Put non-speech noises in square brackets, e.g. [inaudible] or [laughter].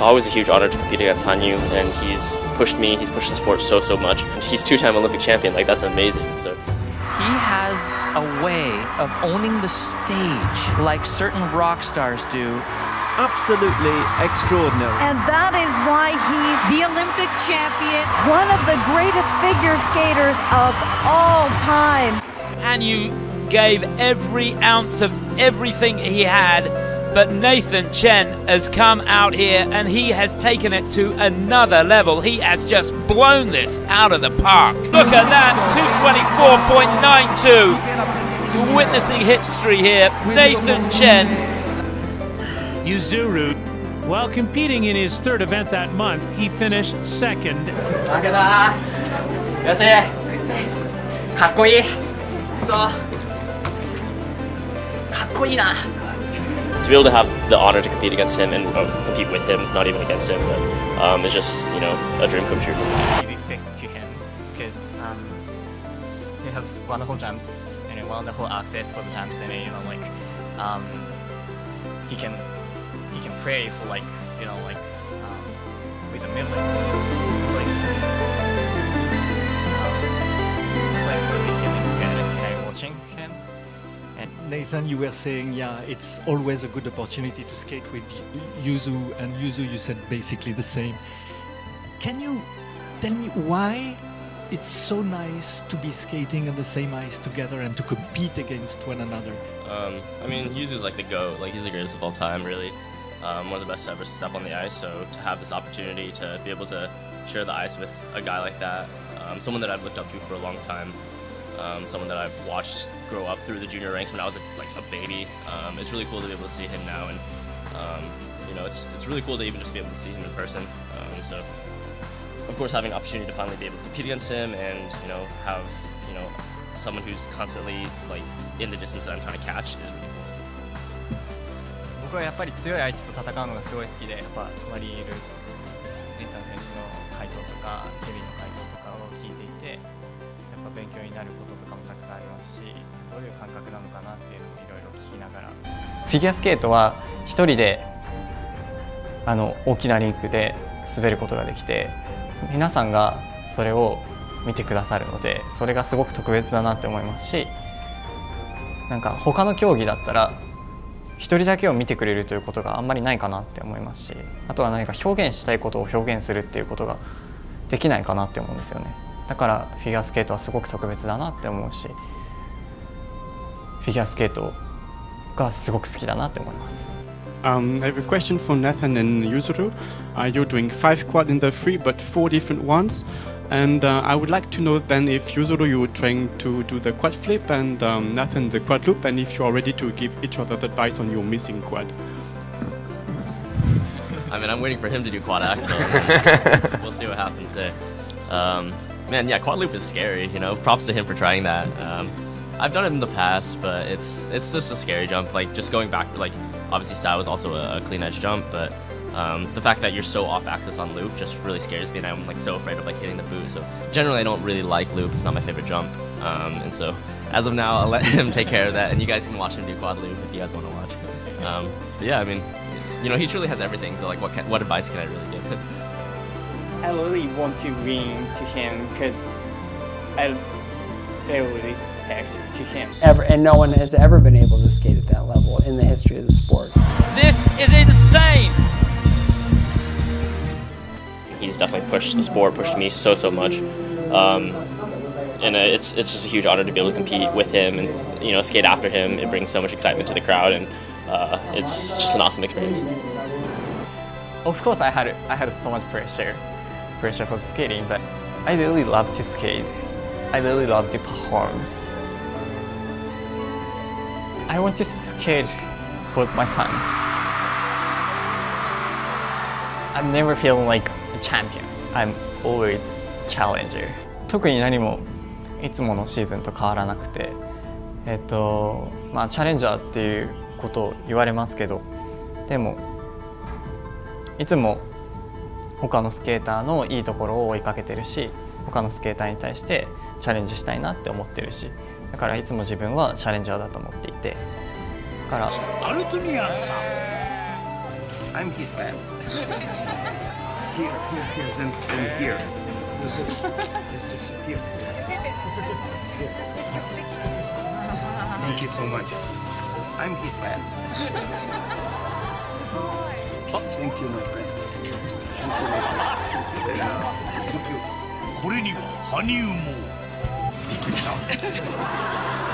It's always a huge honor to compete against Hanyu, and he's pushed me, he's pushed the sport so, so much. He's two-time Olympic champion, like that's amazing. So He has a way of owning the stage like certain rock stars do. Absolutely extraordinary. And that is why he's the Olympic champion, one of the greatest figure skaters of all time. Hanyu gave every ounce of everything he had, but Nathan Chen has come out here and he has taken it to another level. He has just blown this out of the park. Look at that, 224.92. You're witnessing history here. Nathan Chen. Yuzuru, while competing in his third event that month, he finished second. 負け be able to have the honor to compete against him and uh, compete with him, not even against him, but um, it's just you know a dream come true for me. Because um, he has wonderful jumps and wonderful access for the jumps and you know like um, he can he can pray for like you know like um, with a. It's like um, like really good and watching Nathan, you were saying, yeah, it's always a good opportunity to skate with Yuzu, and Yuzu, you said basically the same. Can you tell me why it's so nice to be skating on the same ice together and to compete against one another? Um, I mean, Yuzu's like the GOAT, like he's the greatest of all time, really. Um, one of the best to ever step on the ice, so to have this opportunity to be able to share the ice with a guy like that, um, someone that I've looked up to for a long time, um, someone that I've watched grow up through the junior ranks when I was a, like a baby. Um, it's really cool to be able to see him now, and um, you know, it's it's really cool to even just be able to see him in person. Um, so, of course, having an opportunity to finally be able to compete against him, and you know, have you know, someone who's constantly like in the distance that I'm trying to catch is really cool. 僕はやっぱり強い相手と戦うのがすごい好きで、やっぱ隣にいるネイサン選手の回答とか、ケビンの回答とかを聞いていて、やっ ぱ勉強になることとかもたくさんありますし、どういう感覚なのかなっていうのをいろいろ聞きながら。フィギュアスケートは一人であの大きなリンクで滑ることができて、皆さんがそれを見てくださるので、それがすごく特別だなって思いますし、なんか他の競技だったら。一人だけを見てくれるということがあんまりないかなって思いますしあとは何か表現したいことを表現するっていうことができないかなって思うんですよねだからフィギュアスケートはすごく特別だなって思うしフィギュアスケートがすごく好きだなって思います Um, I have a question for Nathan and Yuzuru. Uh, you're doing five quad in the free, but four different ones. And uh, I would like to know then if Yuzuru you were trying to do the quad flip and um, Nathan the quad loop, and if you are ready to give each other advice on your missing quad. I mean, I'm waiting for him to do quad axel. [laughs] we'll see what happens there. Um, man, yeah, quad loop is scary. You know, props to him for trying that. Um, I've done it in the past, but it's it's just a scary jump. Like just going back, like obviously Style was also a, clean edge jump, but um, the fact that you're so off axis on loop just really scares me, and I'm like so afraid of like hitting the boot. So generally, I don't really like loop. It's not my favorite jump, um, and so as of now, I'll let [laughs] him take care of that, and you guys can watch him do quad loop if you guys want to watch. Um, but yeah, I mean, you know, he truly has everything. So like, what can, what advice can I really give? [laughs] I really want to win to him because I feel respect to him. Ever, and no one has ever been able to skate at that level in the history of the sport. This is insane! He's definitely pushed the sport, pushed me so, so much. Um, and uh, it's, it's just a huge honor to be able to compete with him and, you know, skate after him. It brings so much excitement to the crowd and uh, it's just an awesome experience. Of course, I had I had so much pressure, pressure for skating, but I really love to skate. I really love to perform. I want to skate for my fans. I'm never feeling like a champion. I'm always challenger. 特に何もいつものシーズンと変わらなくて、えっとまあチャレンジャーっていうことを言われますけど、でもいつも他のスケーターのいいところを追いかけてるし、他のスケーターに対してチャレンジしたいなって思ってるし、だからいつも自分はチャレンジャーだと思っていて、だから。アルトニアンさん I'm his fan. here, here, it's just here. Thank you so much. I'm his fan. [laughs] これには羽生も。[laughs]